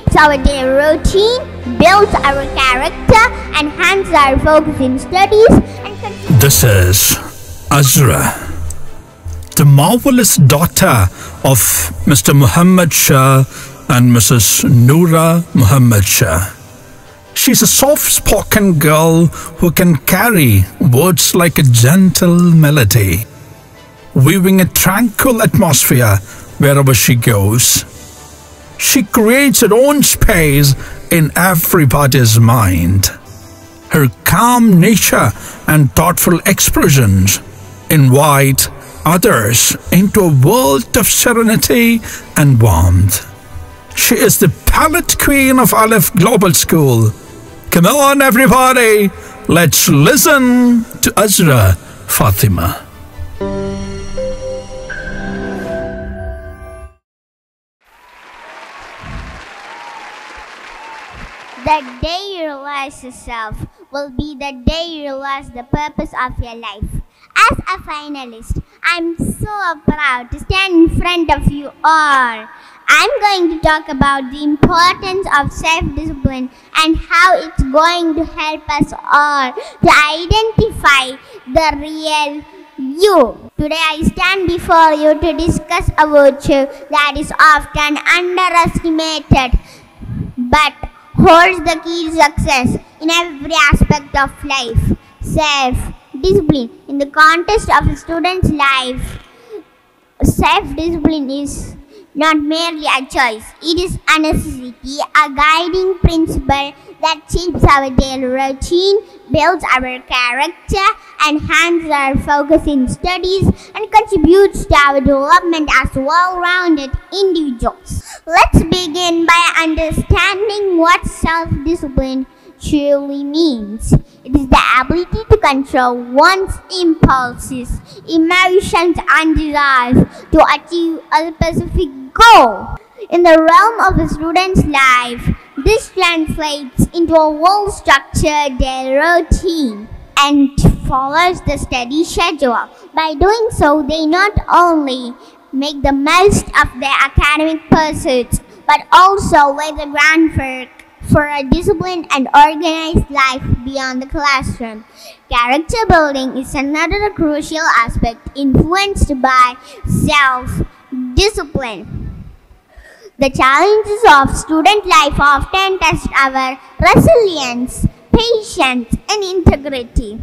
shapes our daily routine, builds our character, enhances our focus in studies, and This is Azrah, the marvelous daughter of Mr. Muhammad Shah and Mrs. Noora Muhammad Shah. She's a soft spoken girl who can carry words like a gentle melody, weaving a tranquil atmosphere wherever she goes. She creates her own space in everybody's mind. Her calm nature and thoughtful expressions invite others into a world of serenity and warmth. She is the palette queen of Alif Global School. Come on, everybody, let's listen to Azrah Fathima. The day you realize yourself will be the day you realize the purpose of your life. As a finalist, I'm so proud to stand in front of you all. I'm going to talk about the importance of self-discipline and how it's going to help us all to identify the real you. Today I stand before you to discuss a virtue that is often underestimated but holds the key to success in every aspect of life. Self discipline. In the context of a student's life, self discipline is not merely a choice, it is a necessity, a guiding principle that shapes our daily routine, builds our character, enhances our focus in studies, and contributes to our development as well rounded individuals. Let's begin by understanding what self discipline truly means. It is the ability to control one's impulses, emotions, and desires to achieve a specific goal. In the realm of a student's life, this translates into a well structured daily routine and follows the study schedule. By doing so, they not only make the most of their academic pursuits, but also lay the groundwork for a disciplined and organized life beyond the classroom. Character building is another crucial aspect influenced by self discipline. The challenges of student life often test our resilience, patience, and integrity.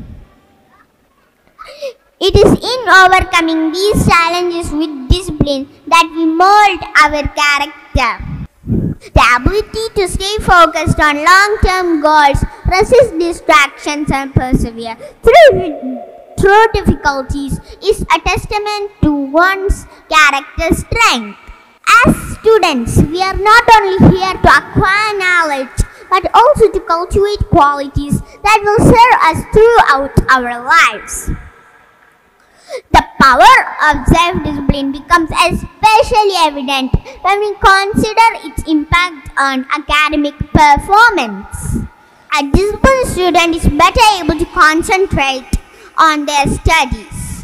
It is in overcoming these challenges with discipline that we mold our character. The ability to stay focused on long term goals, resist distractions, and persevere through, through difficulties is a testament to one's character strength. As students, we are not only here to acquire knowledge but also to cultivate qualities that will serve us throughout our lives. Power of self discipline becomes especially evident when we consider its impact on academic performance. A disciplined student is better able to concentrate on their studies,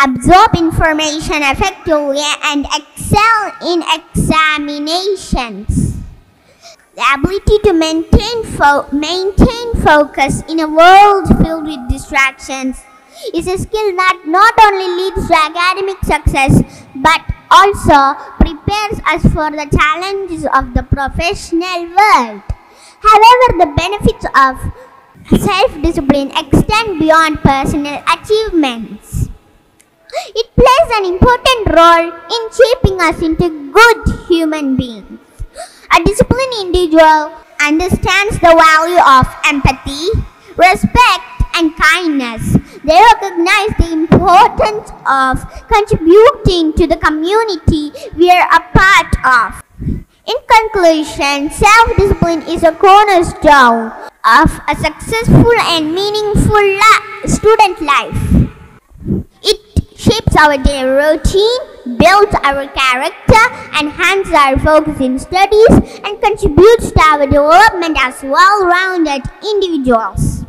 absorb information effectively, and excel in examinations. The ability to maintain, fo- maintain focus in a world filled with distractions is a skill that not only leads to academic success but also prepares us for the challenges of the professional world. However, the benefits of self discipline extend beyond personal achievements. It plays an important role in shaping us into good human beings. A disciplined individual understands the value of empathy, respect, and kindness. They recognize the importance of contributing to the community we are a part of. In conclusion, self discipline is a cornerstone of a successful and meaningful student life. It shapes our daily routine, builds our character, enhances our focus in studies, and contributes to our development as well rounded individuals.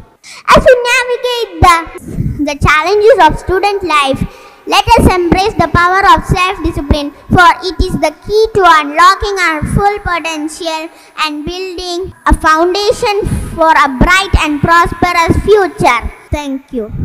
As we navigate the, the challenges of student life, Let us embrace the power of self discipline, for it is the key to unlocking our full potential and building a foundation for a bright and prosperous future. Thank you.